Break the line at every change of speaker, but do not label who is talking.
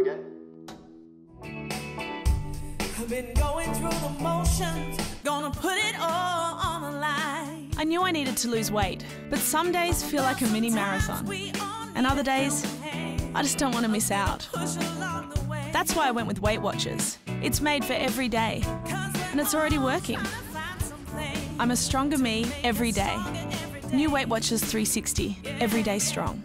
again.
I've been going through the motions, gonna put it all on the line.
I knew I needed to lose weight, but some days feel like a mini marathon. And other days, I just don't want to miss out. That's why I went with Weight Watchers. It's made for every day, and it's already working. I'm a stronger me every day. New Weight Watchers 360, every day strong.